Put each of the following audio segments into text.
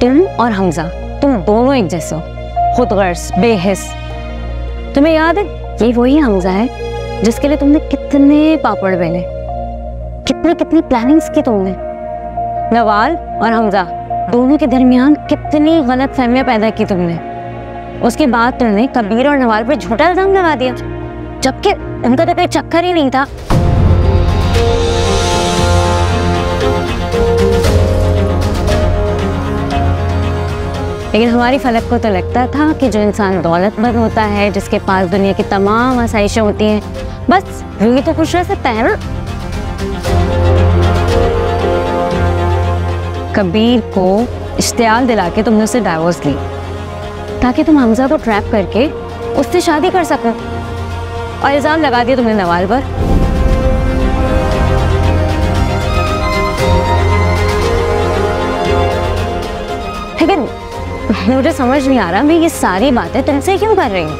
तुम और हमजा, तुम दोनों एक जैसे हो। खुद गर्ज बेहिस। तुम्हें याद है, ये वही हमजा है, जिसके लिए तुमने कितने पापड़ बेले। कितनी कितनी प्लानिंग्स की तुमने। नवाल और हमजा, दोनों के दरमियान कितनी गलत फहमियाँ पैदा की तुमने। उसके बाद तुमने कबीर और नवाल पर झूठा इल्ज़ाम लगा दिया, जबकि उनका तो कोई चक्कर ही नहीं था। लेकिन हमारी फलक को तो लगता था कि जो इंसान दौलतमंद होता है, जिसके पास दुनिया की तमाम आसाइशें होती हैं, बस यही तो खुश रह सकता है कबीर को इश्तियाल दिला के तुमने उसे डाइवोर्स ली ताकि तुम हमजा को ट्रैप करके उससे शादी कर सको, और इल्ज़ाम लगा दिया तुमने नवाल पर। लेकिन मुझे समझ नहीं आ रहा मैं ये सारी बातें तुमसे क्यों कर रही हूँ?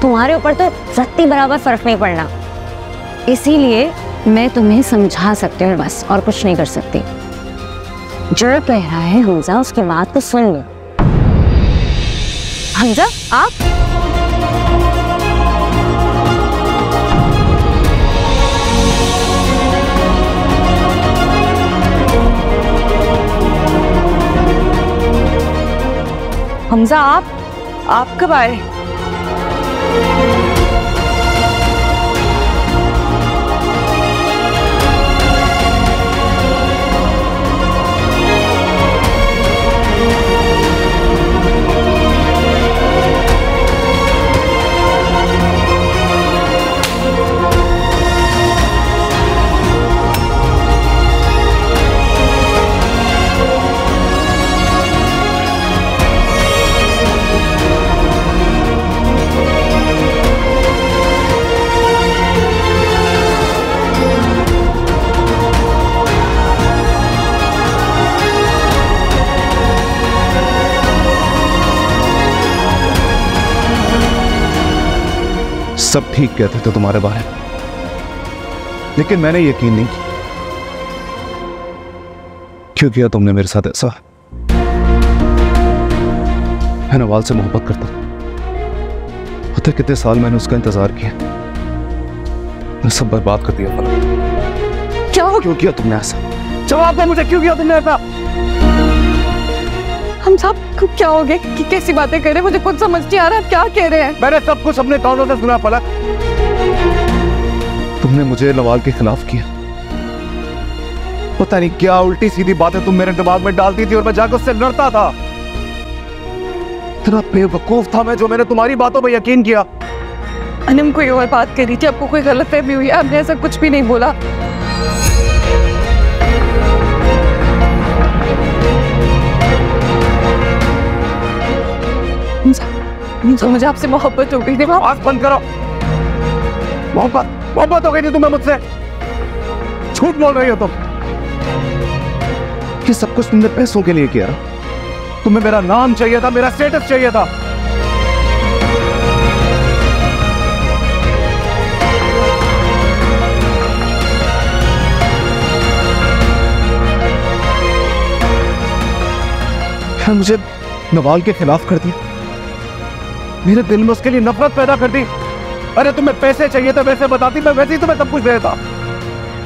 तुम्हारे ऊपर तो रत्ती बराबर फ़र्क नहीं पड़ना। इसीलिए मैं तुम्हें समझा सकती हूँ बस, और कुछ नहीं कर सकती। जो कह रहा है हमजा, उसकी बात को सुन लो। हमजा, आप? हमजा आप आप कब आए? सब ठीक कहते थे तुम्हारे बारे में। लेकिन मैंने यकीन नहीं किया। क्यों किया तुमने मेरे साथ ऐसा? मैं नवाल से मोहब्बत करता पता कितने साल मैंने उसका इंतज़ार किया। मैं सब बर्बाद कर दिया क्या? क्यों किया तुमने ऐसा? जवाब दो मुझे क्यों किया तुमने ऐसा? हम सब क्या हो गया कि कैसी बातें कर रहे हैं? मुझे कुछ समझ नहीं आ रहा आप क्या कह रहे हैं? मैंने सब कुछ अपने कानों से सुना फलक तुमने मुझे नवाल के खिलाफ किया। पता नहीं क्या उल्टी सीधी बातें तुम मेरे दिमाग में डालती थी और मैं जाकर उससे लड़ता था। इतना बेवकूफ़ था मैं जो मैंने तुम्हारी बातों पर यकीन किया। अनम कोई और बात करी थी आपको कोई गलत फहमी हुई हमने ऐसा कुछ भी नहीं बोला। मुझे आपसे मोहब्बत हो गई थी। बंद करो। मोहब्बत मोहब्बत हो गई थी तुम्हें मुझसे। झूठ बोल रही हो तुम। ये सब कुछ तुमने पैसों के लिए किया तुम्हें मेरा नाम चाहिए था, मेरा स्टेटस चाहिए था। मुझे नवाल के खिलाफ कर दिया। मेरे दिल में उसके लिए नफरत पैदा कर दी। अरे तुम्हें पैसे चाहिए थे वैसे बताती मैं वैसे ही तुम्हें सब कुछ दे देता।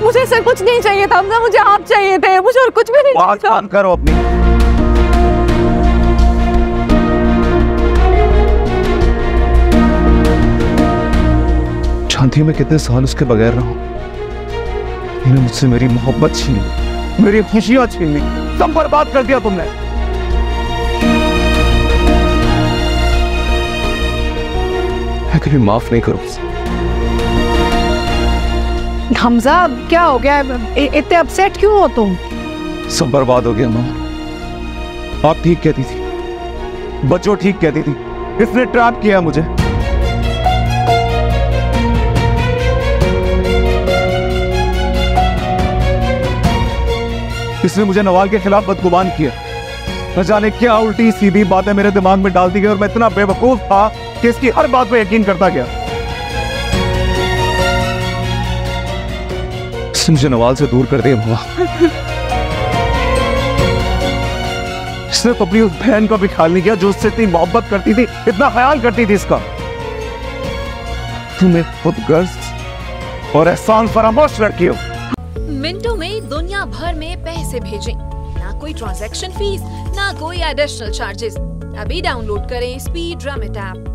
मुझे सर कुछ नहीं चाहिए था हमजा मुझे आप चाहिए थे मुझे और कुछ भी नहीं बात बंद करो अपनी। जानती मैं कितने साल उसके बगैर रहा। मुझसे मेरी मोहब्बत छीन ली मेरी खुशियाँ छीन ली सब बर्बाद कर दिया तुमने। कभी माफ़ नहीं करूँ। हमजा क्या हो गया? इतने अपसेट क्यों हो तुम? सब बर्बाद हो गया मामा आप ठीक कहती थी। बच्चों ठीक कहती थी। इसने ट्रैप किया मुझे। इसने मुझे नवाल के खिलाफ बदगुमान किया। न जाने क्या उल्टी सीधी बातें मेरे दिमाग में डाल दी गई और मैं इतना बेवकूफ़ था कि इसकी हर बात पे यकीन करता गया। मुझे नवाल से दूर कर दिया मामा उसने तो अपनी उस बहन का भी ख्याल नहीं किया जो उससे इतनी मोहब्बत करती थी इतना ख्याल करती थी इसका। तुम्हें खुद गर्ज और एहसान फरामोश लड़की हो मिनटों में दुनिया भर में पैसे भेजें। ना कोई ट्रांजैक्शन फ़ीस ना कोई एडिशनल चार्जेस अभी डाउनलोड करें स्पीड रमिट ऐप